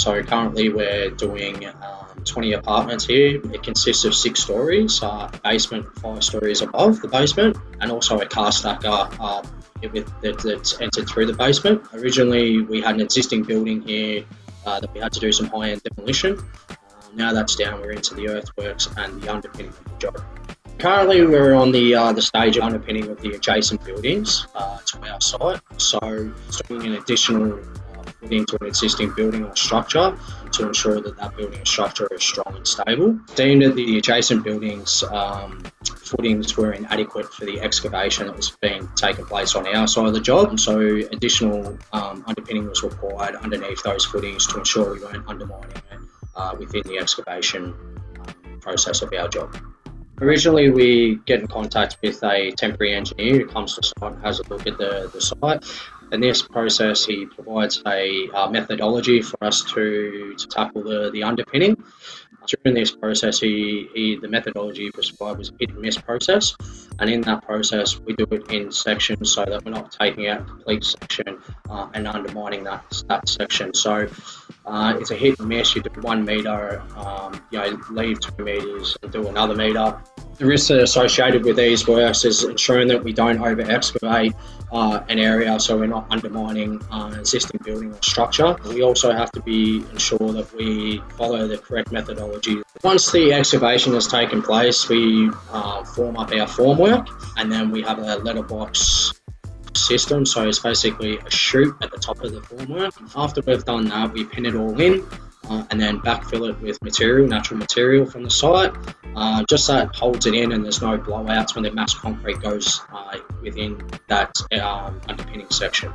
So currently we're doing um, 20 apartments here. It consists of six stories, uh, basement five stories above the basement, and also a car stacker uh, that, that's entered through the basement. Originally we had an existing building here uh, that we had to do some high-end demolition. Uh, now that's down, we're into the earthworks and the underpinning of the job. Currently, we're on the uh, the stage of underpinning of the adjacent buildings uh, to our site. So, doing an additional uh, footing to an existing building or structure to ensure that that building or structure is strong and stable. Deemed that the adjacent buildings um, footings were inadequate for the excavation that was being taken place on our side of the job. And so additional um, underpinning was required underneath those footings to ensure we weren't undermining it uh, within the excavation um, process of our job. Originally, we get in contact with a temporary engineer who comes to site and has a look at the, the site. In this process, he provides a uh, methodology for us to, to tackle the, the underpinning. During this process, he, he, the methodology prescribed was a hit and miss process, and in that process, we do it in sections so that we're not taking out a complete section uh, and undermining that that section. So uh, it's a hit and miss. You do one meter, um, you know, leave two meters and do another meter. The risks associated with these works is ensuring that we don't over excavate uh, an area so we're not undermining uh, existing building or structure. We also have to be ensure that we follow the correct methodology. Once the excavation has taken place, we uh, form up our formwork and then we have a letterbox system. So it's basically a chute at the top of the formwork. After we've done that, we pin it all in uh, and then backfill it with material, natural material from the site. Uh, just so it holds it in and there's no blowouts when the mass concrete goes uh, within that um, underpinning section.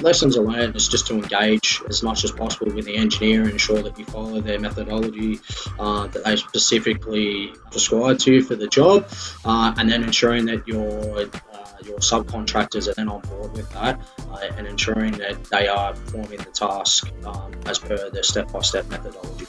Lessons learned is just to engage as much as possible with the engineer and ensure that you follow their methodology uh, that they specifically prescribe to you for the job, uh, and then ensuring that your your subcontractors are then on board with that uh, and ensuring that they are performing the task um, as per the step by step methodology.